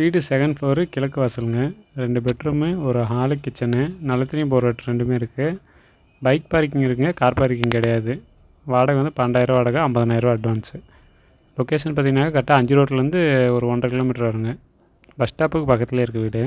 வீடு second floor கிழக்கு வாசலுங்க. ரெண்டு பெட்ரூமு ஒரு ஹாலு கிச்சனு நல்ல தண்ணி போர் ரெண்டுமே இருக்குது பைக் பார்க்கிங் இருக்குங்க கார் பார்க்கிங் கிடையாது. வாடகை வந்து பன்னெண்டாயிரம் வாடகை ஐம்பதனாயிரரூவா அட்வான்ஸு லொக்கேஷன் பார்த்தீங்கன்னா கரெக்டாக அஞ்சு ரோட்லேருந்து ஒரு ஒன்றரை கிலோமீட்டர் வருங்க. பஸ் ஸ்டாப்புக்கு பக்கத்துலேயே இருக்குது வீடு.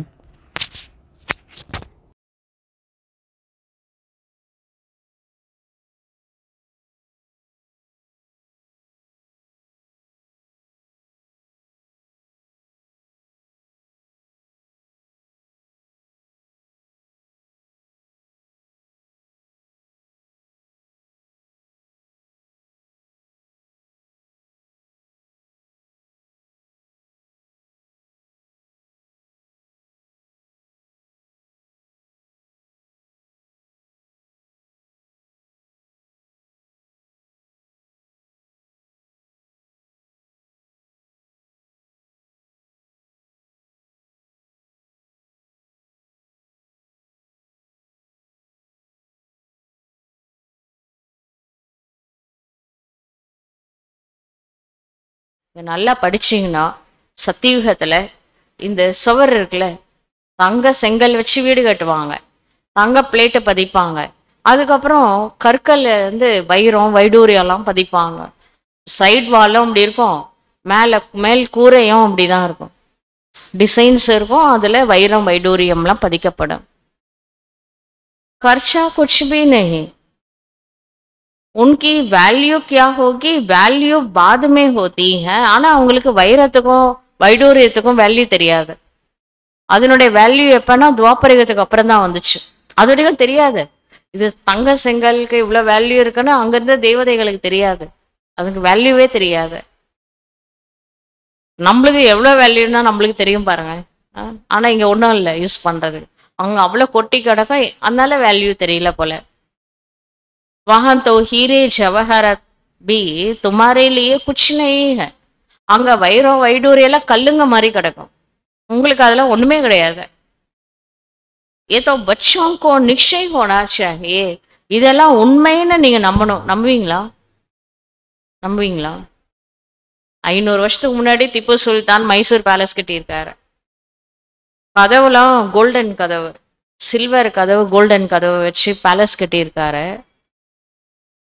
நீங்க நல்லா படிச்சீங்கன்னா சத்தியுகத்துல இந்த சுவர் இருக்குல்ல தங்க செங்கல் வச்சு வீடு கட்டுவாங்க தங்க பிளேட்டை பதிப்பாங்க அதுக்கப்புறம் கற்கல்ல இருந்து வைரம் வைடூரியெல்லாம் பதிப்பாங்க சைட் வாலும் அப்படி இருக்கும் மேலே மேல் கூரையும் அப்படிதான் இருக்கும் டிசைன்ஸ் இருக்கும் அதுல வைரம் வைடூரியம்லாம் பதிக்கப்படும் खर्चा कुछ भी नहीं उनकी वैल्यू क्या होगी वैल्यू बाद में होती है ஆனா அவங்களுக்கு வைரத்துக்கும் வைடூரியத்துக்கும் வேல்யூ தெரியாது அதனுடைய வேல்யூ எப்பன்னா துவாபரிகத்துக்கு அப்புறம் தான் வந்துச்சு அது வரைக்கும் தெரியாது இது தங்க செங்கலுக்கு இவ்வளவு வேல்யூ இருக்குன்னு அங்கிருந்த தேவதைகளுக்கு தெரியாது அதுக்கு வேல்யூவே தெரியாது நம்மளுக்கு எவ்வளவு வேல்யூன்னா நம்மளுக்கு தெரியும் பாருங்க அஹ் ஆனா இங்க ஒண்ணும் இல்லை யூஸ் பண்றது அங்க அவ்வளவு கொட்டி கிடக்க அதனால வேல்யூ தெரியல போல वहां तो हीरे जवाहरत भी तुम्हारे लिए कुछ नहीं है அங்க வைரம் வைடூரி எல்லாம் கல்லுங்க மாதிரி கிடக்கும் உங்களுக்கு அதெல்லாம் ஒண்ணுமே கிடையாது ये तो बच्चों को निश्चय होना चाहिए இதெல்லாம் உண்மைன்னு நீங்க நம்பணும் நம்புவீங்களா நம்புவீங்களா ஐநூறு வருஷத்துக்கு முன்னாடி திப்பு சுல்தான் மைசூர் பேலஸ் கட்டியிருக்காரு கதவுலாம் கோல்டன் கதவு சில்வர் கதவு கோல்டன் கதவு வச்சு பேலஸ் கட்டியிருக்காரு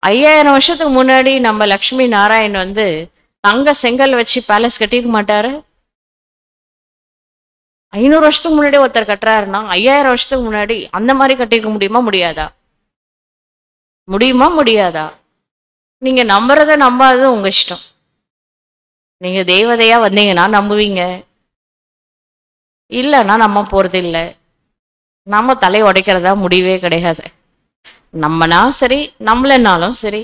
ஐயாயிரம் வருஷத்துக்கு முன்னாடி நம்ம லக்ஷ்மி நாராயண் வந்து தங்க செங்கல் வச்சு பேலஸ் கட்டிக்க மாட்டாரு. ஐநூறு வருஷத்துக்கு முன்னாடி ஒருத்தர் கட்டுறாருன்னா ஐயாயிரம் வருஷத்துக்கு முன்னாடி அந்த மாதிரி கட்டிருக்க முடியுமா முடியாதா? முடியுமா முடியாதா? நீங்க நம்புறத நம்பாதது உங்க இஷ்டம். நீங்க தேவதையா வந்தீங்கன்னா நம்புவீங்க. இல்லைன்னா நம்ம போறது இல்லை நம்ம தலை உடைக்கிறதா முடிவே கிடையாது. நம்மனாலும் சரி நம்மளனாலும் சரி